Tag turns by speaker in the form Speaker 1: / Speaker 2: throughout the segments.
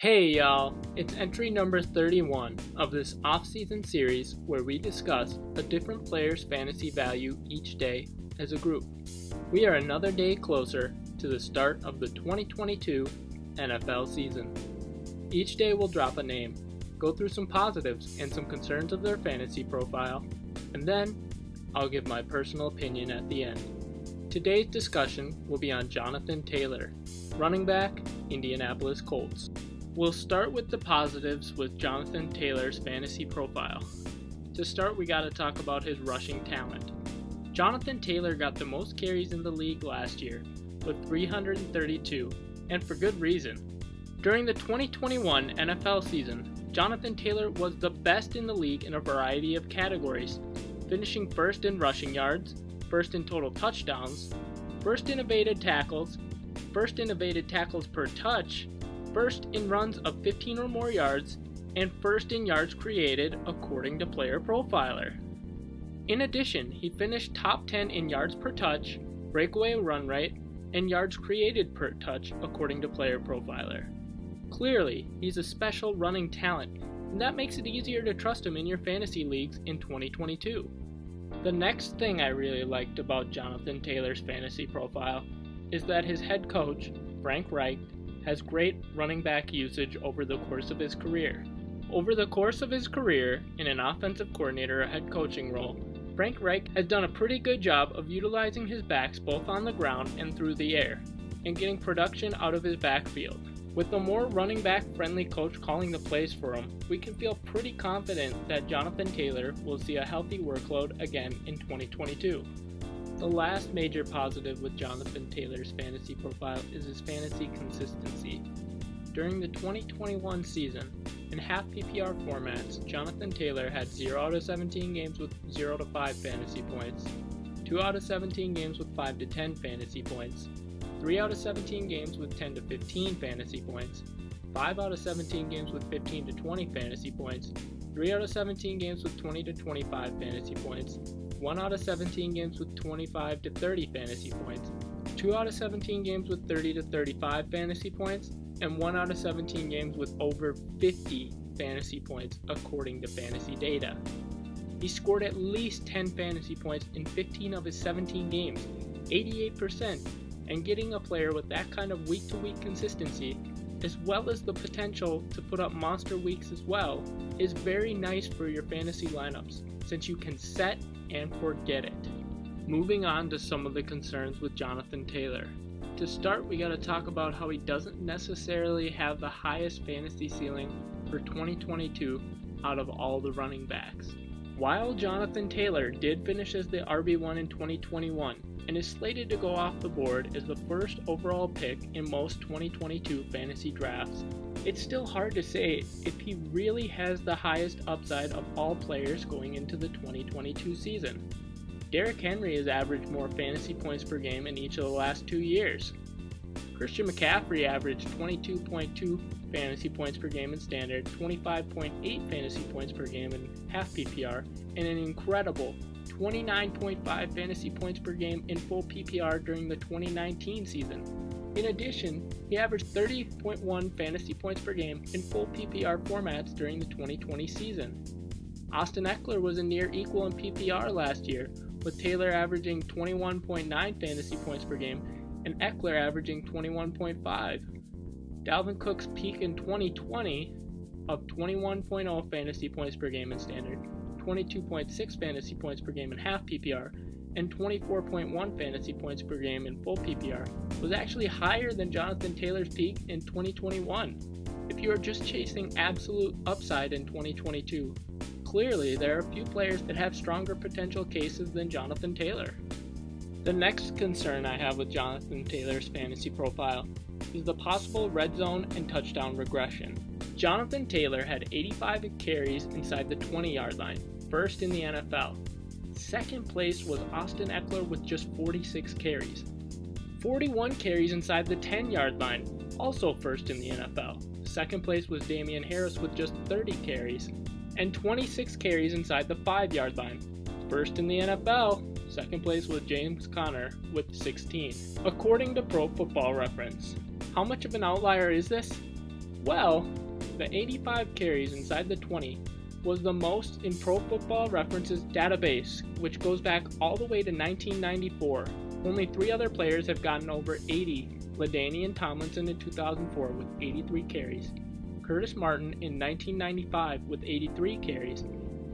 Speaker 1: Hey y'all, it's entry number 31 of this off-season series where we discuss a different player's fantasy value each day as a group. We are another day closer to the start of the 2022 NFL season. Each day we'll drop a name, go through some positives and some concerns of their fantasy profile, and then I'll give my personal opinion at the end. Today's discussion will be on Jonathan Taylor, running back, Indianapolis Colts. We'll start with the positives with Jonathan Taylor's fantasy profile. To start, we got to talk about his rushing talent. Jonathan Taylor got the most carries in the league last year, with 332, and for good reason. During the 2021 NFL season, Jonathan Taylor was the best in the league in a variety of categories, finishing first in rushing yards, first in total touchdowns, first in evaded tackles, first in evaded tackles per touch, first in runs of 15 or more yards, and first in yards created according to Player Profiler. In addition, he finished top 10 in yards per touch, breakaway run rate, and yards created per touch according to Player Profiler. Clearly, he's a special running talent, and that makes it easier to trust him in your fantasy leagues in 2022. The next thing I really liked about Jonathan Taylor's fantasy profile is that his head coach, Frank Reich, has great running back usage over the course of his career. Over the course of his career, in an offensive coordinator or head coaching role, Frank Reich has done a pretty good job of utilizing his backs both on the ground and through the air, and getting production out of his backfield. With a more running back friendly coach calling the plays for him, we can feel pretty confident that Jonathan Taylor will see a healthy workload again in 2022. The last major positive with Jonathan Taylor's fantasy profile is his fantasy consistency. During the 2021 season, in half PPR formats, Jonathan Taylor had 0 out of 17 games with 0 to 5 fantasy points, 2 out of 17 games with 5 to 10 fantasy points, 3 out of 17 games with 10 to 15 fantasy points, 5 out of 17 games with 15 to 20 fantasy points, 3 out of 17 games with 20 to 25 fantasy points, 1 out of 17 games with 25 to 30 fantasy points, 2 out of 17 games with 30 to 35 fantasy points, and 1 out of 17 games with over 50 fantasy points according to fantasy data. He scored at least 10 fantasy points in 15 of his 17 games, 88%, and getting a player with that kind of week to week consistency, as well as the potential to put up monster weeks as well, is very nice for your fantasy lineups since you can set and forget it. Moving on to some of the concerns with Jonathan Taylor. To start, we got to talk about how he doesn't necessarily have the highest fantasy ceiling for 2022 out of all the running backs. While Jonathan Taylor did finish as the RB1 in 2021 and is slated to go off the board as the first overall pick in most 2022 fantasy drafts, it's still hard to say if he really has the highest upside of all players going into the 2022 season. Derrick Henry has averaged more fantasy points per game in each of the last two years. Christian McCaffrey averaged 22.2 fantasy points per game in standard, 25.8 fantasy points per game in half PPR, and an incredible 29.5 fantasy points per game in full PPR during the 2019 season. In addition, he averaged 30.1 fantasy points per game in full PPR formats during the 2020 season. Austin Ekeler was a near equal in PPR last year, with Taylor averaging 21.9 fantasy points per game and Ekeler averaging 21.5. Dalvin Cook's peak in 2020 of 21.0 fantasy points per game in standard, 22.6 fantasy points per game in half PPR, and 24.1 fantasy points per game in full PPR was actually higher than Jonathan Taylor's peak in 2021. If you are just chasing absolute upside in 2022, clearly there are a few players that have stronger potential cases than Jonathan Taylor. The next concern I have with Jonathan Taylor's fantasy profile is the possible red zone and touchdown regression. Jonathan Taylor had 85 carries inside the 20 yard line, first in the NFL. Second place was Austin Ekeler with just 46 carries. 41 carries inside the 10 yard line, also first in the NFL. Second place was Damien Harris with just 30 carries, and 26 carries inside the 5 yard line. First in the NFL, second place was James Conner with 16. According to Pro Football Reference, how much of an outlier is this? Well, the 85 carries inside the 20 was the most in Pro Football References database, which goes back all the way to 1994. Only three other players have gotten over 80 LaDainian Tomlinson in 2004 with 83 carries, Curtis Martin in 1995 with 83 carries,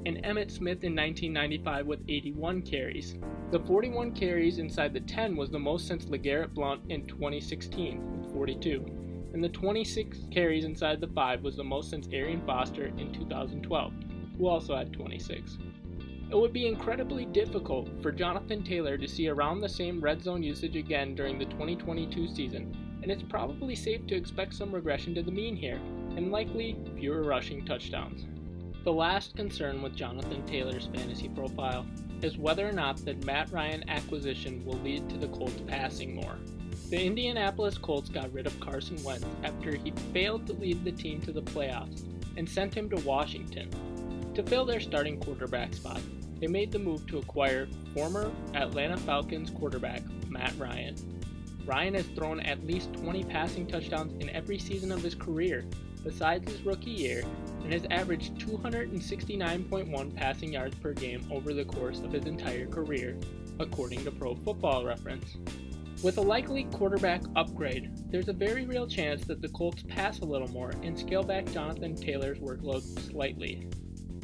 Speaker 1: and Emmitt Smith in 1995 with 81 carries. The 41 carries inside the 10 was the most since LeGarrette Blount in 2016 with 42, and the 26 carries inside the 5 was the most since Arian Foster in 2012, who also had 26. It would be incredibly difficult for Jonathan Taylor to see around the same red zone usage again during the 2022 season, and it's probably safe to expect some regression to the mean here, and likely fewer rushing touchdowns. The last concern with Jonathan Taylor's fantasy profile is whether or not the Matt Ryan acquisition will lead to the Colts passing more. The Indianapolis Colts got rid of Carson Wentz after he failed to lead the team to the playoffs and sent him to Washington. To fill their starting quarterback spot, they made the move to acquire former Atlanta Falcons quarterback Matt Ryan. Ryan has thrown at least 20 passing touchdowns in every season of his career, besides his rookie year, and has averaged 269.1 passing yards per game over the course of his entire career, according to Pro Football Reference. With a likely quarterback upgrade, there's a very real chance that the Colts pass a little more and scale back Jonathan Taylor's workload slightly.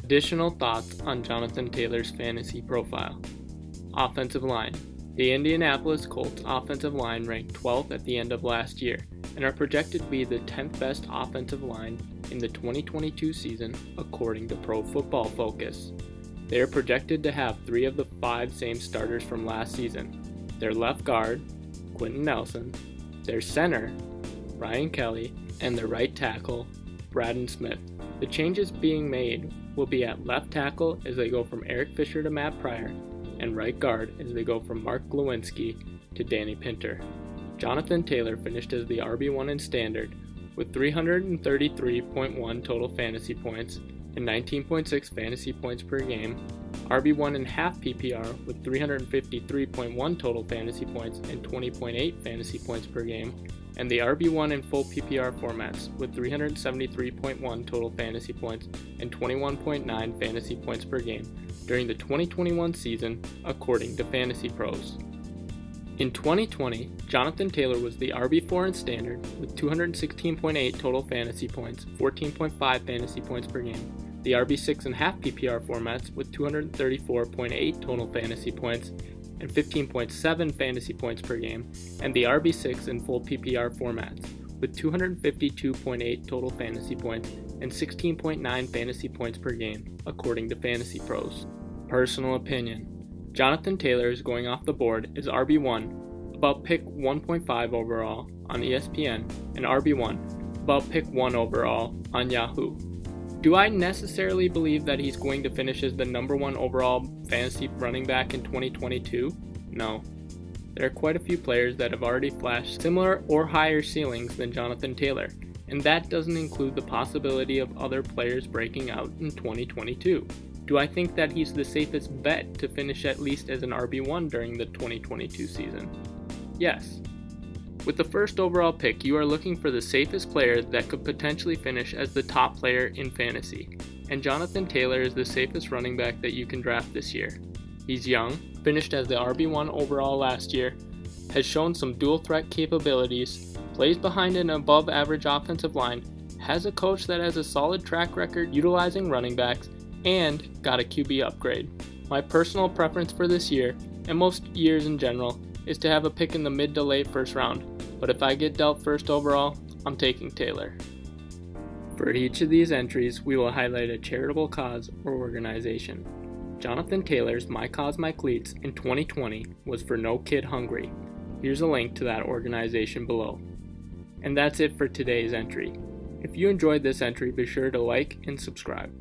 Speaker 1: Additional thoughts on Jonathan Taylor's fantasy profile Offensive line. The Indianapolis Colts offensive line ranked 12th at the end of last year and are projected to be the 10th best offensive line in the 2022 season, according to Pro Football Focus. They are projected to have three of the five same starters from last season their left guard, Quenton Nelson, their center, Ryan Kelly, and their right tackle, Braden Smith. The changes being made will be at left tackle as they go from Eric Fisher to Matt Pryor, and right guard as they go from Mark Glowinski to Danny Pinter. Jonathan Taylor finished as the RB1 in standard with 333.1 total fantasy points and 19.6 fantasy points per game, RB1 in half PPR with 353.1 total fantasy points and 20.8 fantasy points per game, and the RB1 in full PPR formats with 373.1 total fantasy points and 21.9 fantasy points per game during the 2021 season, according to Fantasy Pros. In 2020, Jonathan Taylor was the RB4 in standard with 216.8 total fantasy points, 14.5 fantasy points per game. The RB6 and half PPR formats with 234.8 total fantasy points and 15.7 fantasy points per game, and the RB6 in full PPR formats with 252.8 total fantasy points and 16.9 fantasy points per game, according to Fantasy Pros. Personal opinion Jonathan Taylor is going off the board as RB1, about pick 1.5 overall on ESPN, and RB1, about pick 1 overall on Yahoo. Do I necessarily believe that he's going to finish as the number one overall fantasy running back in 2022? No. There are quite a few players that have already flashed similar or higher ceilings than Jonathan Taylor, and that doesn't include the possibility of other players breaking out in 2022. Do I think that he's the safest bet to finish at least as an RB1 during the 2022 season? Yes. With the first overall pick, you are looking for the safest player that could potentially finish as the top player in fantasy, and Jonathan Taylor is the safest running back that you can draft this year. He's young, finished as the RB1 overall last year, has shown some dual threat capabilities, plays behind an above average offensive line, has a coach that has a solid track record utilizing running backs, and got a QB upgrade. My personal preference for this year, and most years in general, is to have a pick in the mid to late first round, but if I get dealt first overall, I'm taking Taylor. For each of these entries, we will highlight a charitable cause or organization. Jonathan Taylor's My Cause My Cleats in 2020 was for No Kid Hungry. Here's a link to that organization below. And that's it for today's entry. If you enjoyed this entry, be sure to like and subscribe.